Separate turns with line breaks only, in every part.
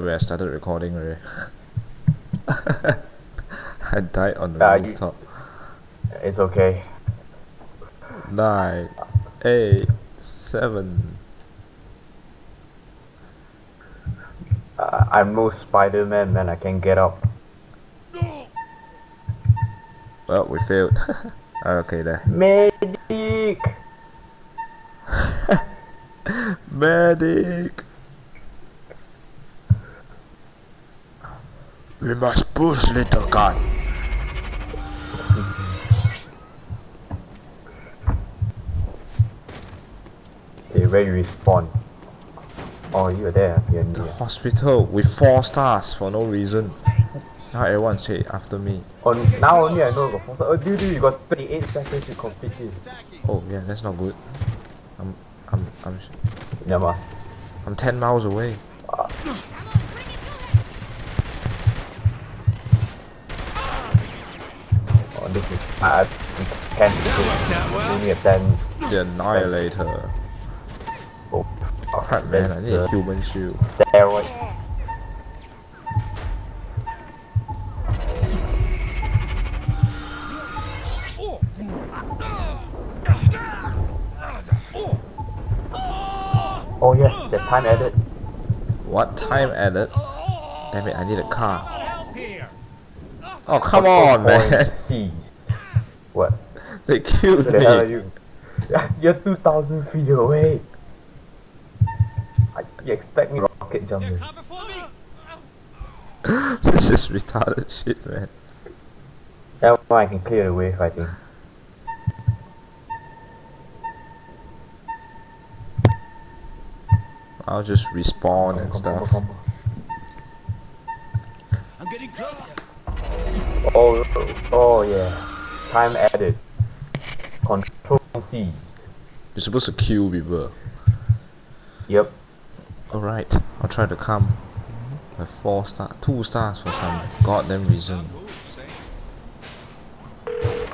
Wait, I started recording already. I died on the
you-
rooftop.
It's okay.
Nine, eight, seven.
Uh, I'm no Spider-Man, man. I can't get up.
Well, we failed. okay, there.
Medic!
Medic! We must push, little guy.
Okay, where you respawn? Oh, you're there. You're
The
near.
hospital with four stars for no reason. Now everyone say after me.
Oh, now only I know got four stars. Oh, dude, dude, you got 28 seconds to complete this.
Oh yeah, that's not good. I'm I'm I'm
Never.
I'm ten miles away. Ah.
Oh, this is. bad. I can't do it. Only a 10.
The annihilator.
Oh, oh
Crap man, I need a human shield.
steroid. Oh yes, the time edit.
What time added? Damn it, I need a car. Oh come on man!
C. Hmm. What?
They killed
Where the hell are
me.
you? You're 2,000 feet away. I, you expect me to rocket jump this?
this is retarded shit man.
That one I can clear the wave, I think.
I'll just respawn and
Come, come,
stuff.
Oh, oh yeah. Time added. Control C.
You're supposed to kill people.
Yep.
Alright, I'll try to come. With four star, two stars for some goddamn reason.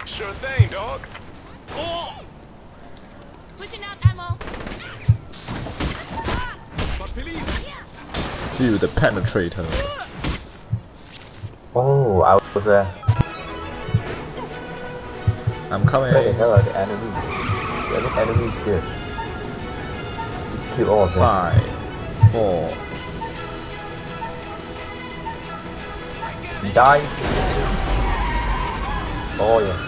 Sure thing, dog.
Switching out ammo.
But
Feel the penetrator.
Oh, I was there.
I'm coming.
Where the hell are the enemies? There are no enemies here. You kill all of them.
Five, four,
Die. Oh yeah.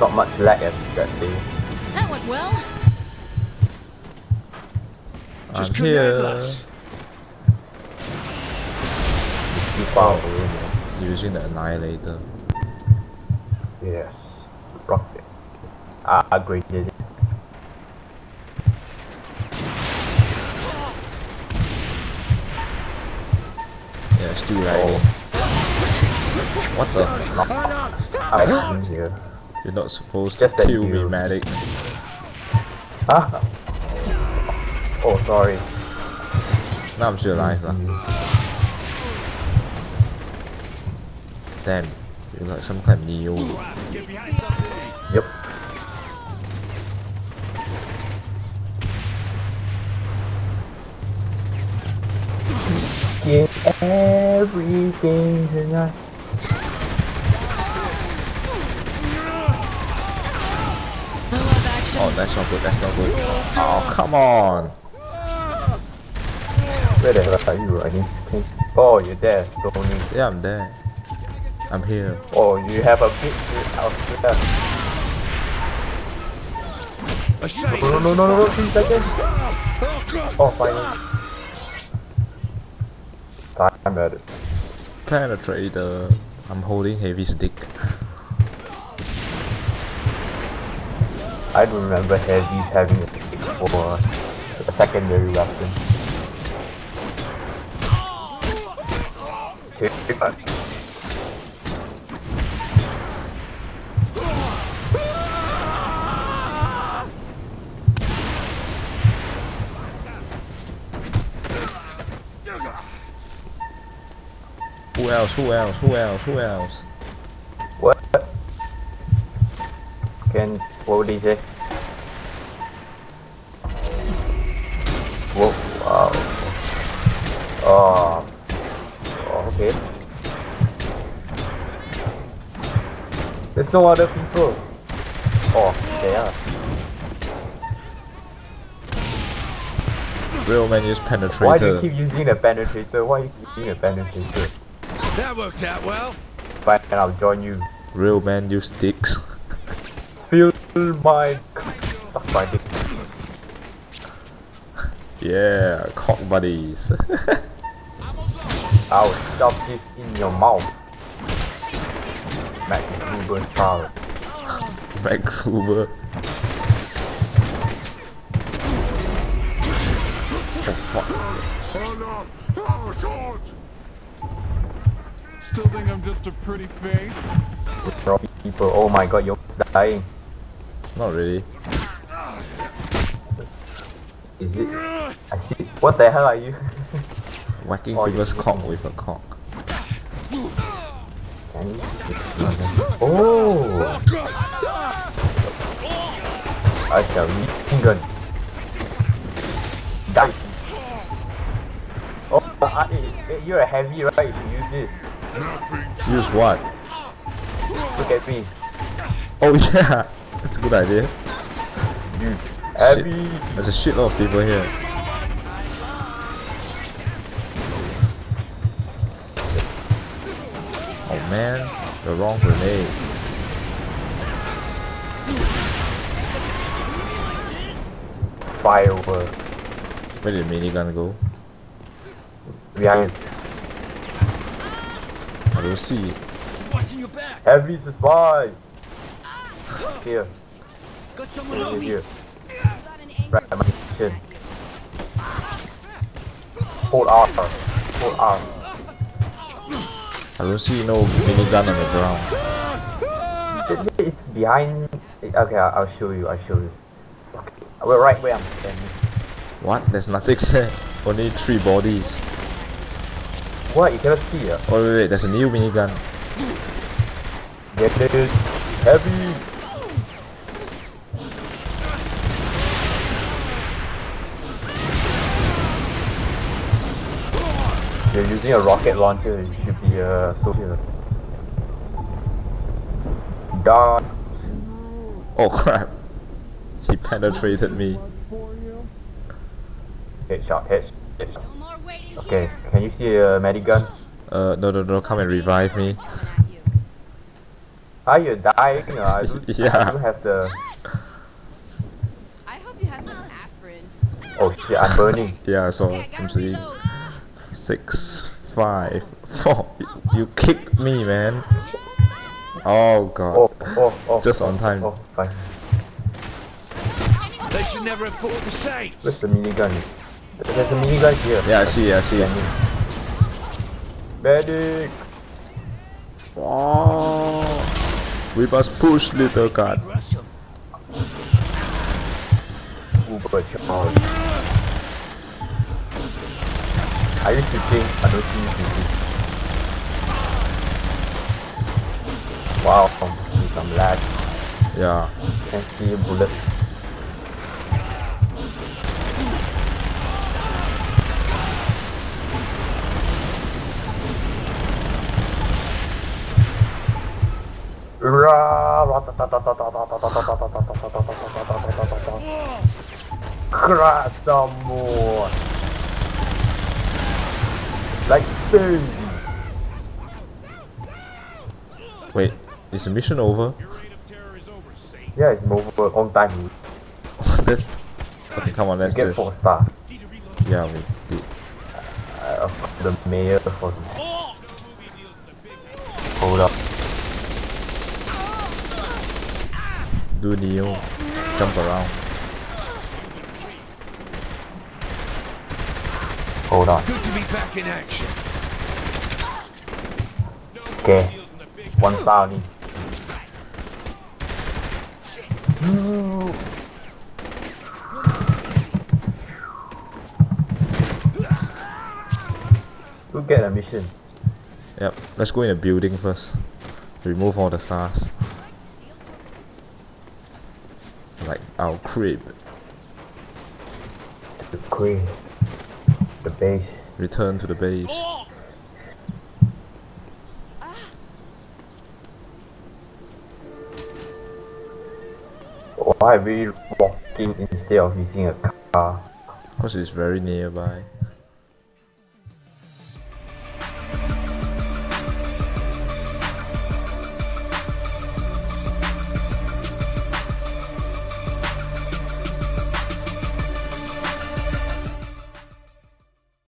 Not much lag at that day.
That went well.
Just
I'm
couldn't
here.
handle us.
Too far away man.
Using the annihilator.
Yes. Rocket. I upgraded it.
Yeah, still lagging. What the?
I'm here.
You're not supposed
Just
to
that
kill me,
you-
medic.
Ah. Oh, sorry.
Now I'm still alive, lah. Damn, you're like some kind of Neo.
Get.
Yep. Get everything tonight.
I love action.
Oh, that's not good, that's not good. Oh, come on!
Where the hell are you? I didn't. Oh, you're there, Tony.
Yeah, I'm there. I'm here.
Oh, you have a big out there. No, no, no, no, no, three seconds. Oh, finally. Time at it.
Penetrator. I'm holding heavy stick.
I don't remember heavies having a stick for a secondary weapon.
Who else? Who else? Who else? Who else?
what? can. What would he say? There's no other people. Oh, there are.
Real man use penetrator.
Why do you keep using the penetrator? Why you keep using the penetrator?
That worked out well.
Fine, I'll join you.
Real man use sticks.
Feel my. Suck my dick.
yeah, cock buddies.
I'll shove this in your mouth. Max Gruber child.
Vancouver. Oh fuck.
Oh, Still think I'm just a pretty face?
Throw people. Oh my god, you're dying.
Not really.
Is it? What the hell are you?
Whacking
Oh,
people's cock with a cock.
Oh! I shall machine gun. Die. Oh, eh, you're a heavy, right? You use this.
Use what?
Look at me.
Oh yeah, that's a good idea.
You heavy.
There's a shitload of people here. Man, the wrong grenade.
Fire over.
Where did the minigun go?
Behind.
I don't see it.
Watching your back.
Heavy to spy. Here.
Got someone
Here,
on me.
here. Right, my chin. Hold R. Hold R.
I don't see no minigun on the ground.
It's behind. Okay, I'll I'll show you. I'll show you. Okay, we're right where I'm standing.
What? There's nothing there. Only three bodies.
What? You cannot see it.
Oh wait, wait, there's a new minigun.
Get it. Heavy. You're using a rocket launcher. You should be a soldier. Dodge.
Oh crap. He penetrated me.
Headshot. Headshot. headshot.
No more waiting
Okay. Can you see a medigun?
Uh, no, no, no, come and revive me.
Coming at you.
Are you dying? Uh, I don't,
Yeah.
I don't have the.
I hope you have some aspirin.
Oh shit! I'm burning.
Yeah, I saw.
Okay, I
I'm
gotta
seeing
reload.
Six, five, four. You kicked me, man. Oh god.
Oh oh oh.
Just on time.
Oh fine.
They should never have fought the
Where's
States.
the minigun? There's a minigun here.
Yeah, I see, I see.
Medic.
Oh, we must push, little god.
Russia.
Uber charge. Are to think I don't see you shooting. Wow, see some lag.
Yeah.
Can see bullet. Crash some more. Like this.
Wait, is the mission over?
Yeah, it's over on time.
let's. Okay, come on, let's
get
just.
four star.
Yeah, we did.
Uh, the mayor for Hold up.
Do Neo. Jump around.
Hold on.
Good to be back in action.
Okay. One star only. Who get a mission?
Yep, let's go in the building first. Remove all the stars. like our crib.
The crib. The base.
Return to the base.
Why are we walking instead of using a car?
Because it's very nearby.